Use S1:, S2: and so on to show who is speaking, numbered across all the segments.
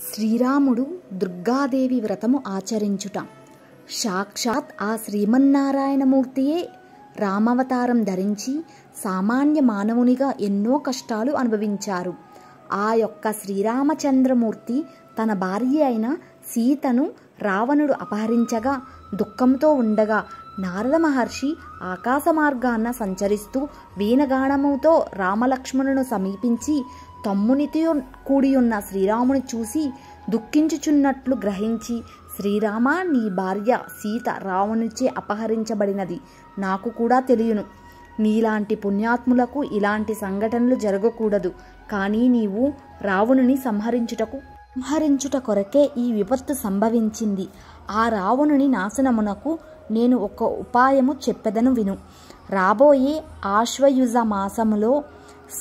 S1: శ్రీరాముడు దుర్గాదేవి వ్రతము ఆచరించుట. సాక్షాత్ ఆ శ్రీమన్నారాయణమూర్తియే రామవతారం ధరించి సామాన్య మానవునిగా ఎన్నో కష్టాలు అనుభవించారు. ఆ యొక్క శ్రీరామచంద్రమూర్తి తన భార్య అయిన సీతను రావణుడు అపహరించగా దుఃఖంతో ఉండగా నారద మహర్షి ఆకాశ మార్గాన సంచరిస్తూ వీణగానముతో రామలక్ష్మణును సమీపించి తమ్మునితో కూడి ఉన్న శ్రీరాముని చూసి దుఃఖించుచున్నట్లు గ్రహించి శ్రీరామ నీ భార్య సీత రావణుచే అపహరించబడినది. నాకు కూడా తెలియను. నీలాంటి పుణ్యాత్ములకు ఇలాంటి సంఘటనలు జరగకూడదు. కానీ నీవు రావణుని సంహరించుటకు సంహరించుట కొరకే ఈ విపత్తు సంభవించింది. ఆ రావణుని నాశనమునకు నేను ఒక ఉపాయము చెప్పెదను విను. రాబోయే ఆశ్వయుజ మాసములో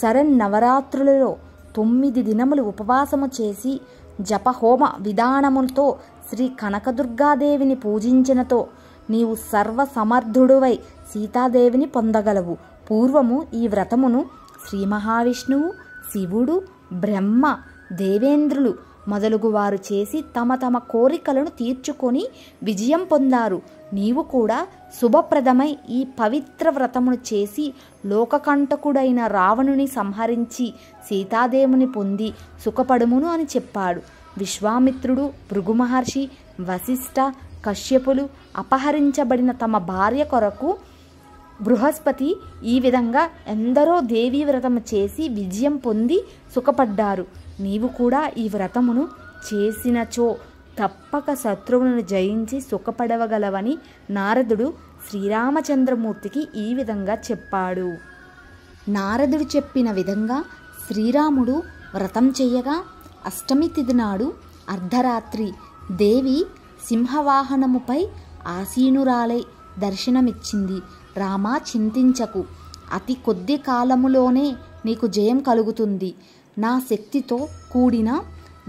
S1: శరన్నవరాత్రులలో తొమ్మిది దినములు ఉపవాసము చేసి జపహోమ విధానములతో శ్రీ కనకదుర్గాదేవిని పూజించినతో నీవు సర్వసమర్థుడువై సీతాదేవిని పొందగలవు. పూర్వము ఈ వ్రతమును శ్రీ మహావిష్ణువు శివుడు బ్రహ్మ దేవేంద్రులు మొదలుగు వారు చేసి తమ తమ కోరికలను తీర్చుకొని విజయం పొందారు. నీవు కూడా శుభప్రదమై ఈ పవిత్ర వ్రతమును చేసి లోకకంటకుడైన రావణుని సంహరించి సీతాదేవుని పొంది సుఖపడుమును అని చెప్పాడు. విశ్వామిత్రుడు భృగు మహర్షి వశిష్ఠ కశ్యపులు అపహరించబడిన తమ భార్య కొరకు బృహస్పతి ఈ విధంగా ఎందరో దేవీ వ్రతము చేసి విజయం పొంది సుఖపడ్డారు. నీవు కూడా ఈ వ్రతమును చేసినచో. తప్పక శత్రువులను జయించి సుఖపడవగలవని నారదుడు శ్రీరామచంద్రమూర్తికి ఈ విధంగా చెప్పాడు. నారదుడు చెప్పిన విధంగా శ్రీరాముడు వ్రతం చేయగా అష్టమి తిథి నాడు అర్ధరాత్రి దేవి సింహవాహనముపై ఆసీనురాలై దర్శనమిచ్చింది. రామా చింతించకు. అతి కొద్ది కాలములోనే నీకు జయం కలుగుతుంది. నా శక్తితో కూడిన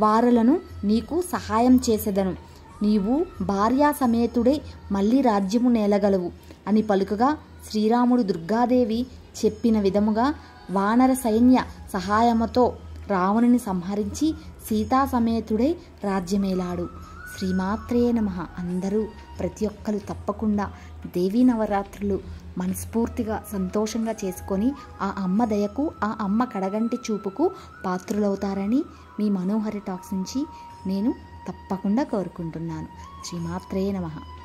S1: వారలను నీకు సహాయం చేసేదను. నీవు భార్యా సమేతుడై మళ్ళీ రాజ్యము నేలగలవు అని పలుకగా శ్రీరాముడు దుర్గాదేవి చెప్పిన విధముగా వానర సైన్య సహాయముతో రావణుని సంహరించి సీతా సమేతుడై రాజ్యమేలాడు. శ్రీమాత్రే నమ. అందరూ ప్రతి ఒక్కరు తప్పకుండా దేవీ నవరాత్రులు మనస్ఫూర్తిగా సంతోషంగా చేసుకొని ఆ అమ్మ దయకు ఆ అమ్మ కడగంటి చూపుకు పాత్రులవుతారని మీ మనోహరి టాక్స్ నుంచి నేను తప్పకుండా కోరుకుంటున్నాను. శ్రీమాత్రే నమః.